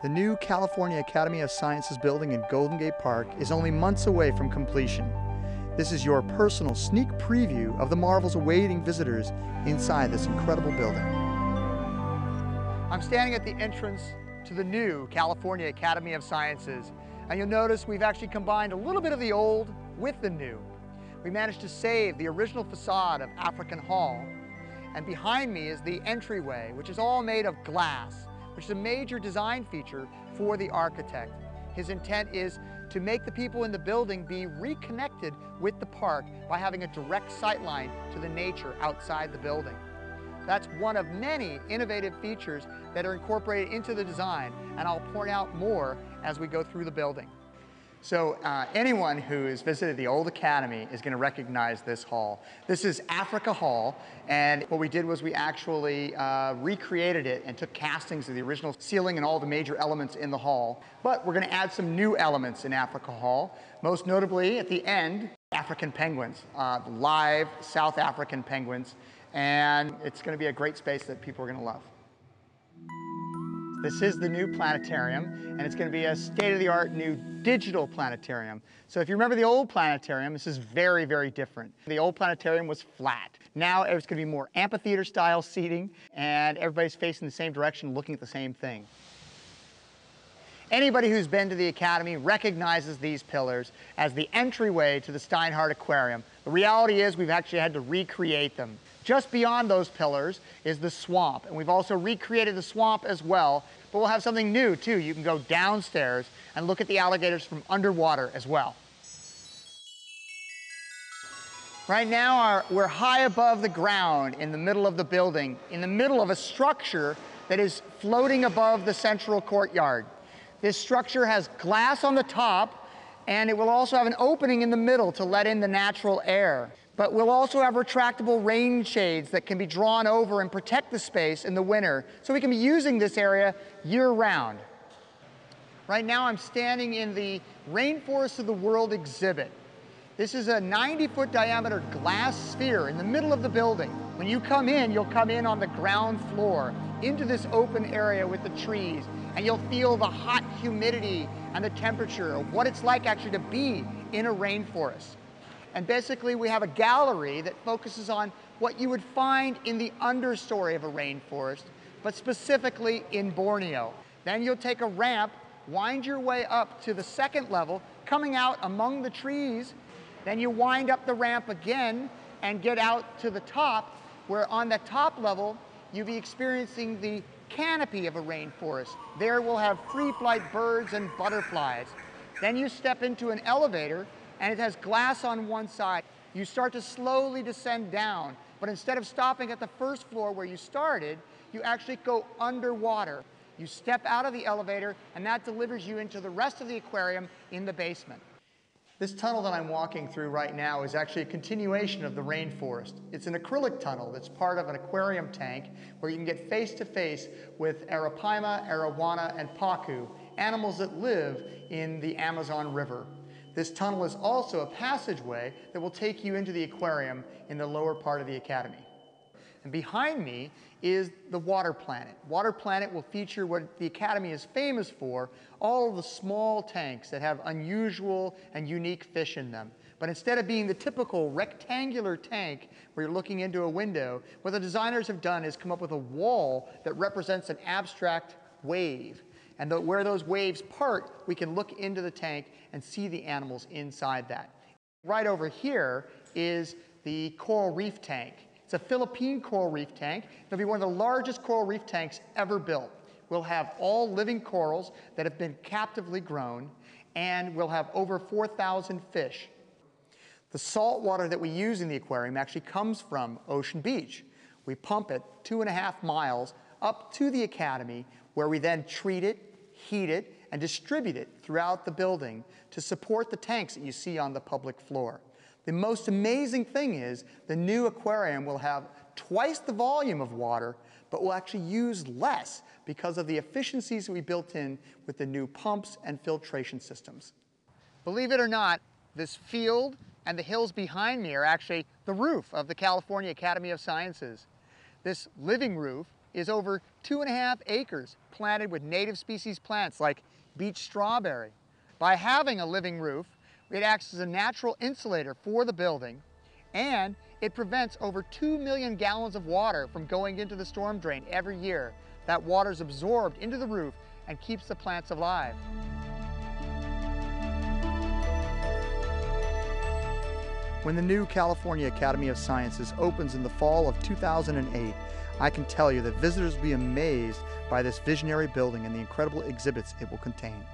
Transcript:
The new California Academy of Sciences building in Golden Gate Park is only months away from completion. This is your personal sneak preview of the marvels awaiting visitors inside this incredible building. I'm standing at the entrance to the new California Academy of Sciences, and you'll notice we've actually combined a little bit of the old with the new. We managed to save the original facade of African Hall, and behind me is the entryway, which is all made of glass which is a major design feature for the architect. His intent is to make the people in the building be reconnected with the park by having a direct sightline to the nature outside the building. That's one of many innovative features that are incorporated into the design, and I'll point out more as we go through the building. So uh, anyone who has visited the old academy is going to recognize this hall. This is Africa Hall, and what we did was we actually uh, recreated it and took castings of the original ceiling and all the major elements in the hall. But we're going to add some new elements in Africa Hall, most notably at the end, African penguins, uh, live South African penguins, and it's going to be a great space that people are going to love. This is the new planetarium, and it's going to be a state-of-the-art new digital planetarium. So if you remember the old planetarium, this is very, very different. The old planetarium was flat. Now it's going to be more amphitheater-style seating, and everybody's facing the same direction, looking at the same thing. Anybody who's been to the Academy recognizes these pillars as the entryway to the Steinhardt Aquarium. The reality is we've actually had to recreate them. Just beyond those pillars is the swamp, and we've also recreated the swamp as well, but we'll have something new too. You can go downstairs and look at the alligators from underwater as well. Right now, our, we're high above the ground in the middle of the building, in the middle of a structure that is floating above the central courtyard. This structure has glass on the top, and it will also have an opening in the middle to let in the natural air. But we'll also have retractable rain shades that can be drawn over and protect the space in the winter, so we can be using this area year round. Right now I'm standing in the Rainforest of the World exhibit. This is a 90 foot diameter glass sphere in the middle of the building. When you come in, you'll come in on the ground floor into this open area with the trees, and you'll feel the hot humidity and the temperature of what it's like actually to be in a rainforest. And basically we have a gallery that focuses on what you would find in the understory of a rainforest, but specifically in Borneo. Then you'll take a ramp, wind your way up to the second level, coming out among the trees. Then you wind up the ramp again and get out to the top, where on the top level, you'll be experiencing the canopy of a rainforest. There we'll have free flight birds and butterflies. Then you step into an elevator and it has glass on one side. You start to slowly descend down, but instead of stopping at the first floor where you started, you actually go underwater. You step out of the elevator, and that delivers you into the rest of the aquarium in the basement. This tunnel that I'm walking through right now is actually a continuation of the rainforest. It's an acrylic tunnel that's part of an aquarium tank where you can get face to face with arapaima, arowana, and pacu, animals that live in the Amazon River. This tunnel is also a passageway that will take you into the aquarium in the lower part of the academy. And behind me is the water planet. Water planet will feature what the Academy is famous for, all of the small tanks that have unusual and unique fish in them. But instead of being the typical rectangular tank where you're looking into a window, what the designers have done is come up with a wall that represents an abstract wave. And the, where those waves part, we can look into the tank and see the animals inside that. Right over here is the coral reef tank. It's a Philippine coral reef tank. It'll be one of the largest coral reef tanks ever built. We'll have all living corals that have been captively grown, and we'll have over 4,000 fish. The salt water that we use in the aquarium actually comes from Ocean Beach. We pump it two and a half miles up to the academy, where we then treat it heat it, and distribute it throughout the building to support the tanks that you see on the public floor. The most amazing thing is the new aquarium will have twice the volume of water, but will actually use less because of the efficiencies we built in with the new pumps and filtration systems. Believe it or not, this field and the hills behind me are actually the roof of the California Academy of Sciences. This living roof is over two and a half acres planted with native species plants like beach strawberry. By having a living roof, it acts as a natural insulator for the building and it prevents over 2 million gallons of water from going into the storm drain every year. That water is absorbed into the roof and keeps the plants alive. When the new California Academy of Sciences opens in the fall of 2008, I can tell you that visitors will be amazed by this visionary building and the incredible exhibits it will contain.